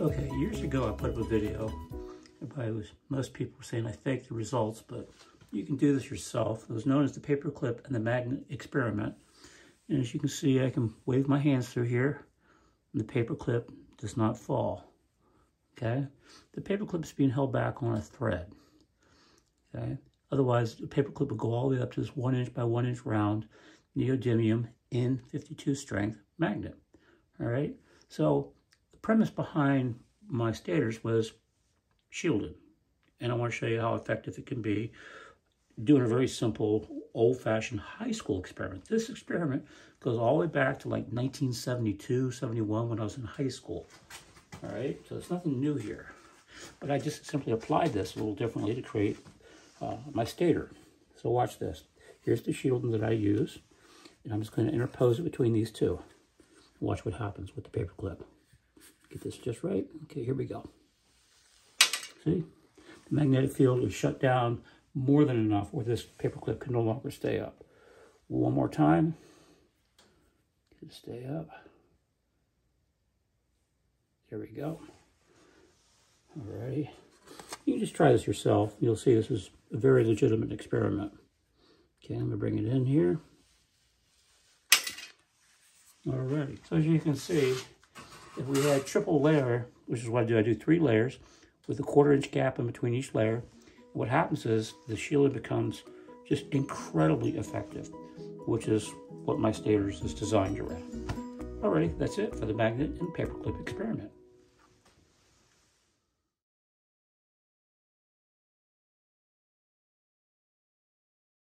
Okay, years ago I put up a video. Everybody was, most people were saying I faked the results, but you can do this yourself. It was known as the paperclip and the magnet experiment. And as you can see, I can wave my hands through here, and the paperclip does not fall. Okay? The paperclip is being held back on a thread. Okay? Otherwise, the paperclip would go all the way up to this one inch by one inch round neodymium N52 strength magnet. All right? So premise behind my stators was shielded. And I want to show you how effective it can be doing a very simple, old-fashioned high school experiment. This experiment goes all the way back to like 1972, 71 when I was in high school. All right, so it's nothing new here. But I just simply applied this a little differently to create uh, my stator. So watch this. Here's the shielding that I use. And I'm just going to interpose it between these two. Watch what happens with the paper clip. Get this just right. Okay, here we go. See? The magnetic field is shut down more than enough where this paper clip can no longer stay up. One more time. Stay up. There we go. Alrighty. You can just try this yourself. You'll see this is a very legitimate experiment. Okay, I'm going to bring it in here. Alrighty. So as you can see, if we had triple layer, which is what I do, I do three layers with a quarter inch gap in between each layer. What happens is the shielding becomes just incredibly effective, which is what my stators is designed around. Alrighty, that's it for the magnet and paperclip experiment.